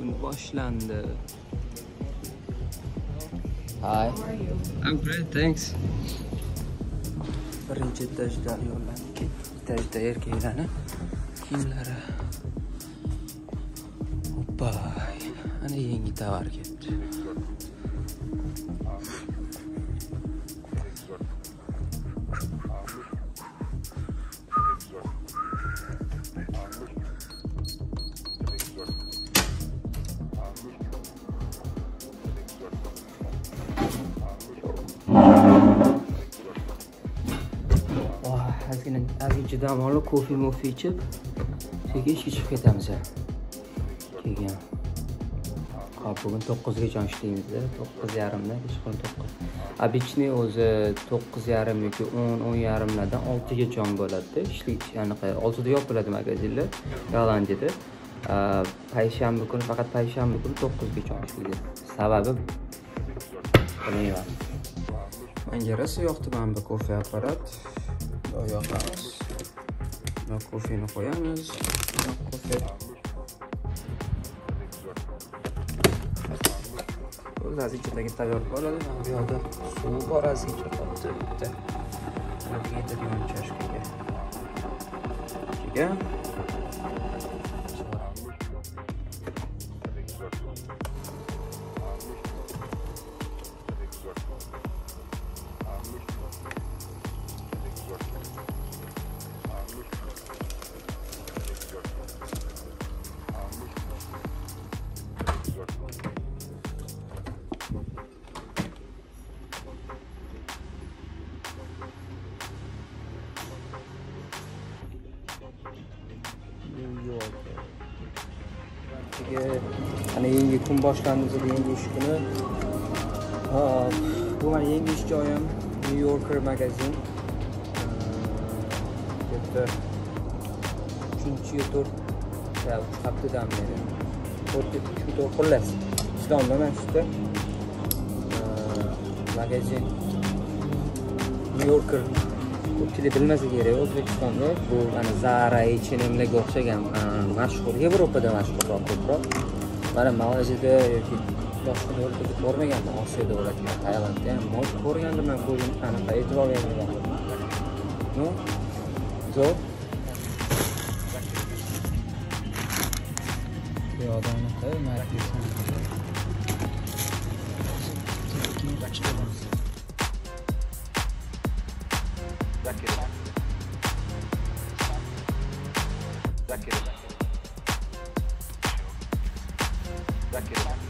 kun boshlandi. Hi. I'm great thanks. Birinchi etajda ayollarniki etajda erkaklarni. Kiyimlari oppa ana yangi tovar kelibdi ozgina ozgincha dam olib kofe mofe ichib sekin ishga chiqib ketamiz keyin hop bugun to'qqizgacha ishlaymiz to'qqiz yarimda kechqurun to'qqiz обычный o'zi to'qqiz yarim yoki o'n o'n yarimlardan oltigacha bo'ladida ishlik anaqa oltida yopiladi magazinlar gollandiyada payshanba kuni faqat payshanba kuni to'qqizgacha ishlaydi sababi bilmayman manga rosa yoqdi mana bu kofe apparat yoqamiz buna kofeni qo'yamiz kofe o'zi ozginchadagi tayyor bo'ladi bu yoqda suv bor ozgincha qolibdi bitta yetadigan chashkaga ichiga hani yangi kun boshlandi yangi ish kuni. Bu mani yangi ish joyim new yorker magazin. Bu uchinchi to'rt uch haftadan beri. To'rt uch to'rt xullas islomda mana shu yerda magazin new yorker ko'pchilik bilmasa kerak o'zbekistonda bu mana zara hnmlarga o'xshagan mashhur yevropada mashhurroq ko'proq mana malayziyada yoki boshqa davlatlarda ko'rmaganman osiyo davlatida tailandda ham ko'rgandirman ko'zim anaqa e'tibor bermagandim ну so bu yoqda